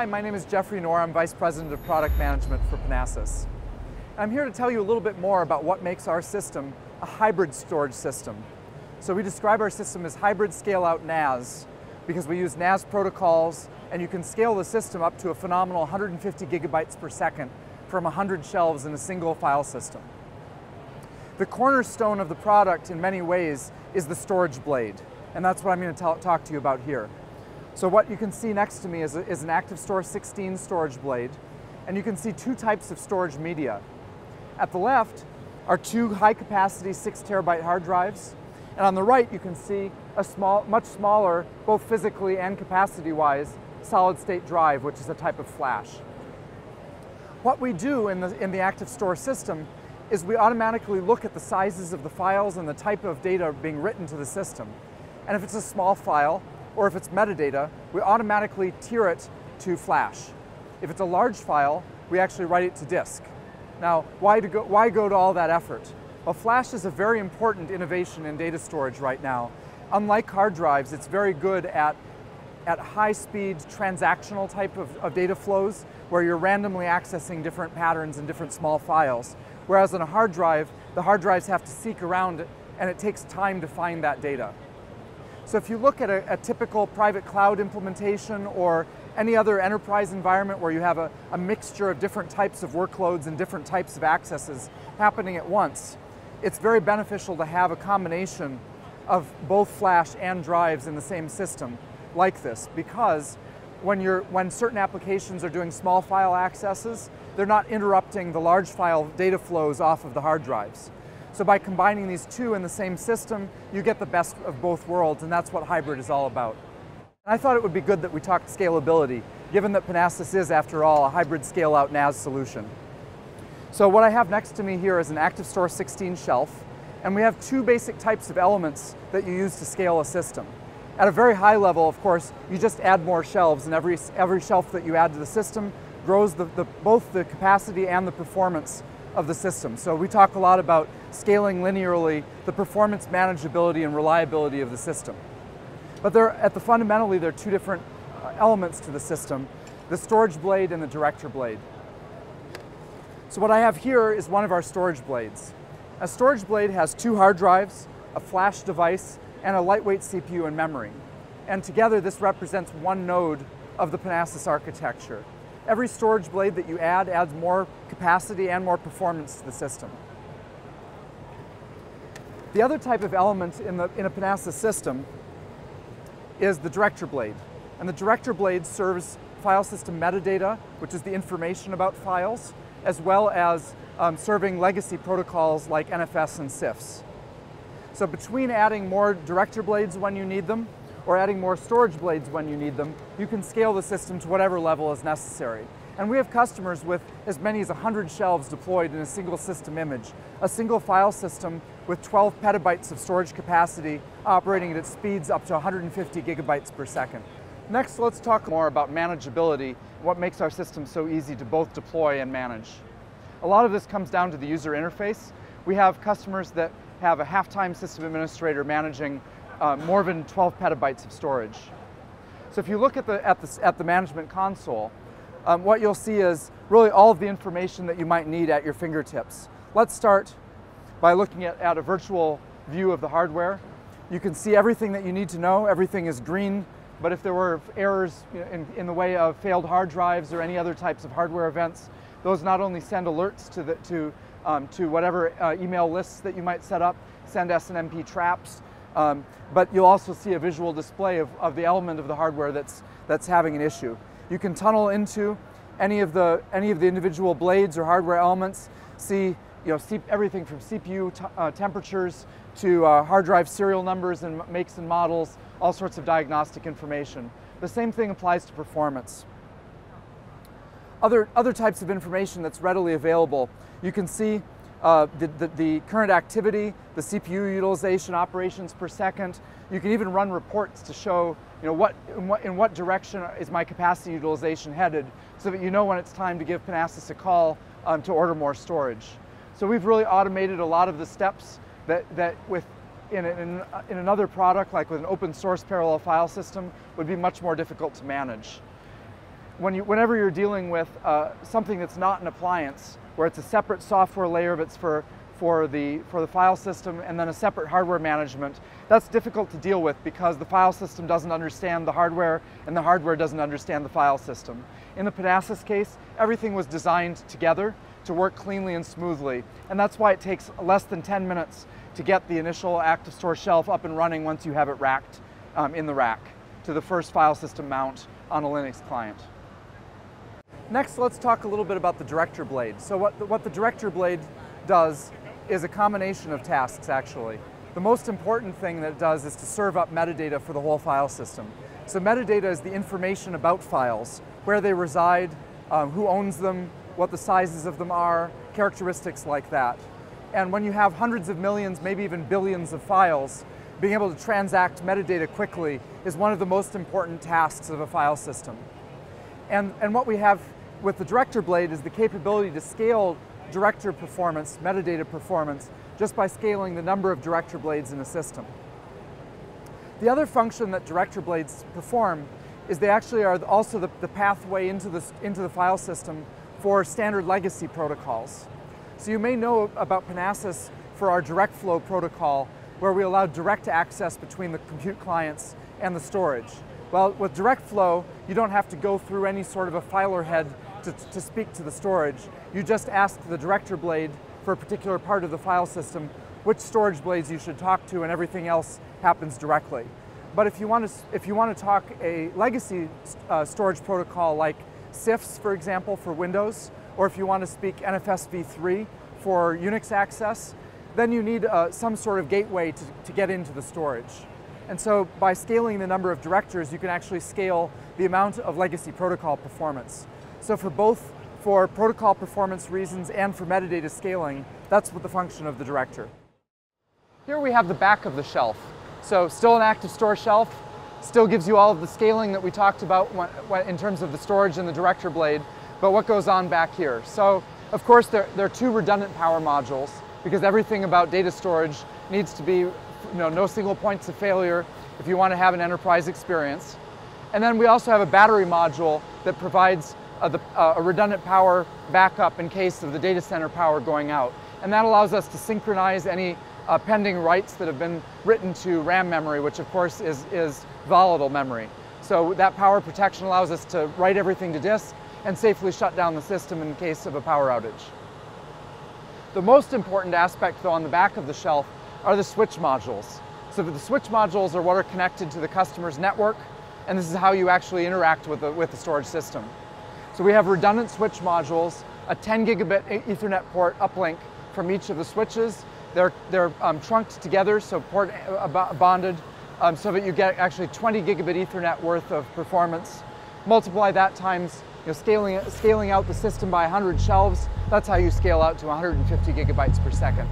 Hi, my name is Geoffrey Noer. I'm Vice President of Product Management for Panasas. I'm here to tell you a little bit more about what makes our system a hybrid storage system. So we describe our system as hybrid scale-out NAS because we use NAS protocols and you can scale the system up to a phenomenal 150 gigabytes per second from 100 shelves in a single file system. The cornerstone of the product in many ways is the storage blade, and that's what I'm going to talk to you about here. So what you can see next to me is, a, is an ActiveStor 16 storage blade, and you can see two types of storage media. At the left are two high capacity six terabyte hard drives, and on the right you can see a small, much smaller, both physically and capacity wise, solid state drive, which is a type of flash. What we do in the, in the ActiveStor system is we automatically look at the sizes of the files and the type of data being written to the system. And if it's a small file, or if it's metadata, we automatically tier it to flash. If it's a large file, we actually write it to disk. Now, why, go, why go to all that effort? Well, flash is a very important innovation in data storage right now. Unlike hard drives, it's very good at, at high-speed transactional type of, of data flows where you're randomly accessing different patterns and different small files. Whereas on a hard drive, the hard drives have to seek around and it takes time to find that data. So if you look at a, a typical private cloud implementation or any other enterprise environment where you have a, a, mixture of different types of workloads and different types of accesses happening at once, it's very beneficial to have a combination of both flash and drives in the same system like this because when, you're, when certain applications are doing small file accesses, they're not interrupting the large file data flows off of the hard drives. So by combining these two in the same system, you get the best of both worlds, and that's what hybrid is all about. I thought it would be good that we talked scalability, given that Panasas is, after all, a hybrid scale-out NAS solution. So what I have next to me here is an ActiveStor 16 shelf, and we have two basic types of elements that you use to scale a system. At a very high level, of course, you just add more shelves, and every, every shelf that you add to the system grows the, the, both the capacity and the performance of the system. So we talk a lot about scaling linearly the performance manageability and reliability of the system. But at the fundamentally, there are two different uh, elements to the system, the storage blade and the director blade. So what I have here is one of our storage blades. A storage blade has two hard drives, a flash device, and a lightweight CPU and memory. And together this represents one node of the Panasas architecture. Every storage blade that you add adds more capacity and more performance to the system. The other type of element in, the, in a Panasas system is the director blade. And the director blade serves file system metadata, which is the information about files, as well as um, serving legacy protocols like NFS and CIFS. So between adding more director blades when you need them or adding more storage blades when you need them, you can scale the system to whatever level is necessary. And we have customers with as many as 100 shelves deployed in a single system image, a single file system with 12 petabytes of storage capacity operating at speeds up to 150 gigabytes per second. Next, let's talk more about manageability, what makes our system so easy to both deploy and manage. A lot of this comes down to the user interface. We have customers that have a half-time system administrator managing uh, more than 12 petabytes of storage. So if you look at the, at the, at the management console, um, what you'll see is really all of the information that you might need at your fingertips. Let's start by looking at, at a virtual view of the hardware. You can see everything that you need to know. Everything is green, but if there were errors in, in the way of failed hard drives or any other types of hardware events, those not only send alerts to, the, to, um, to whatever uh, email lists that you might set up, send SNMP traps, um, but you'll also see a visual display of, of the element of the hardware that's, that's having an issue. You can tunnel into any of the, any of the individual blades or hardware elements, see you know, see everything from CPU uh, temperatures to uh, hard drive serial numbers and makes and models, all sorts of diagnostic information. The same thing applies to performance. Other, other types of information that's readily available, you can see uh, the, the, the, current activity, the CPU utilization, operations per second. You can even run reports to show you know, what, in, what, in what direction is my capacity utilization headed so that you know when it's time to give Panasas a call um, to order more storage. So we've really automated a lot of the steps that, that with in, in, in another product, like with an open source parallel file system, would be much more difficult to manage. When you, whenever you're dealing with uh, something that's not an appliance, where it's a separate software layer that's for, for, the, for the file system and then a separate hardware management, that's difficult to deal with because the file system doesn't understand the hardware and the hardware doesn't understand the file system. In the Panasas case, everything was designed together to work cleanly and smoothly. And that's why it takes less than 10 minutes to get the initial ActiveStor shelf up and running once you have it racked um, in the rack to the first file system mount on a Linux client. Next, let's talk a little bit about the director blade. So what the, what the director blade does is a combination of tasks, actually. The most important thing that it does is to serve up metadata for the whole file system. So metadata is the information about files, where they reside, um, who owns them, what the sizes of them are, characteristics like that. And when you have hundreds of millions, maybe even billions of files, being able to transact metadata quickly is one of the most important tasks of a file system. And, and what we have with the director blade is the capability to scale director performance, metadata performance, just by scaling the number of director blades in a system. The other function that director blades perform is they actually are also the, the pathway into the, into the file system for standard legacy protocols. So you may know about Panasas for our direct flow protocol where we allow direct access between the compute clients and the storage. Well, with direct flow, you don't have to go through any sort of a filer head to, to speak to the storage. You just ask the director blade for a particular part of the file system which storage blades you should talk to and everything else happens directly. But if you want to, if you want to talk a legacy uh, storage protocol like CIFS, for example, for Windows, or if you want to speak NFS v3 for Unix access, then you need uh, some sort of gateway to, to get into the storage. And so by scaling the number of directors, you can actually scale the amount of legacy protocol performance. So for both for protocol performance reasons and for metadata scaling, that's what the function of the director. Here we have the back of the shelf. So still an ActiveStor shelf, still gives you all of the scaling that we talked about in terms of the storage and the director blade, but what goes on back here? So of course there, there are two redundant power modules because everything about data storage needs to be you know, no single points of failure if you want to have an enterprise experience. And then we also have a battery module that provides the, uh, a redundant power backup in case of the data center power going out. And that allows us to synchronize any uh, pending writes that have been written to RAM memory, which of course is, is volatile memory. So that power protection allows us to write everything to disk and safely shut down the system in case of a power outage. The most important aspect though on the back of the shelf are the switch modules. So the switch modules are what are connected to the customer's network and this is how you actually interact with the, with the storage system. So we have redundant switch modules, a 10 gigabit ethernet port uplink from each of the switches. They're, they're um, trunked together, so port uh, bonded, um, so that you get actually 20 gigabit ethernet worth of performance. Multiply that times you know, scaling, scaling out the system by 100 shelves, that's how you scale out to 150 gigabytes per second.